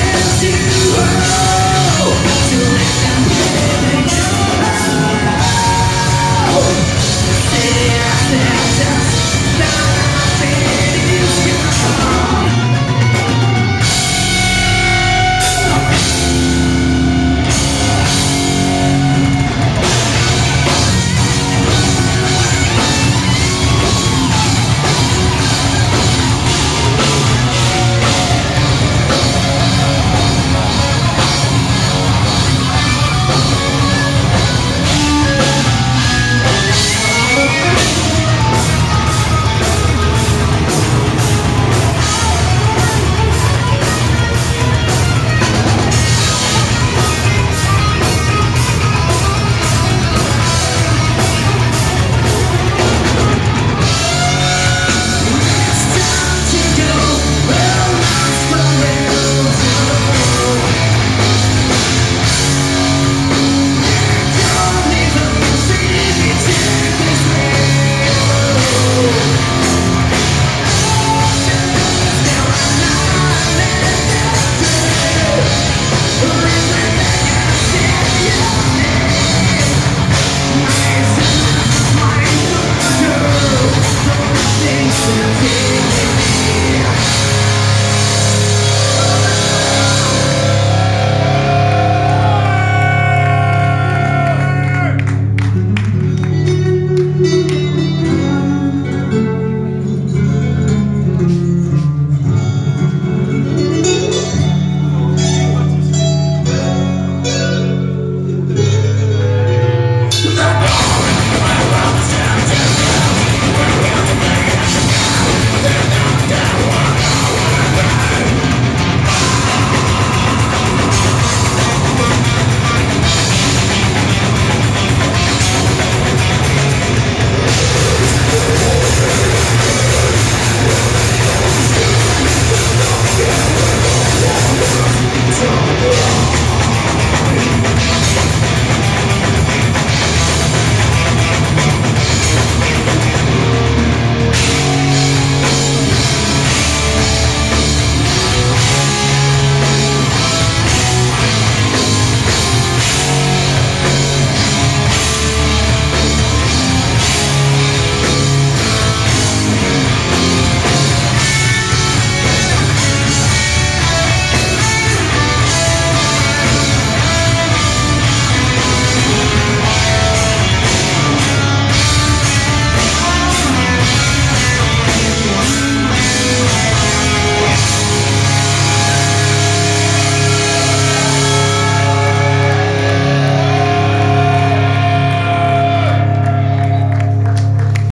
empty world